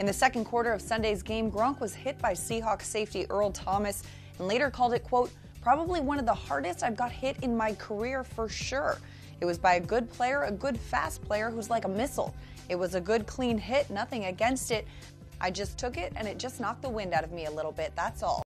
In the second quarter of Sunday's game, Gronk was hit by Seahawks safety Earl Thomas and later called it, quote, probably one of the hardest I've got hit in my career for sure. It was by a good player, a good fast player who's like a missile. It was a good clean hit, nothing against it. I just took it and it just knocked the wind out of me a little bit, that's all.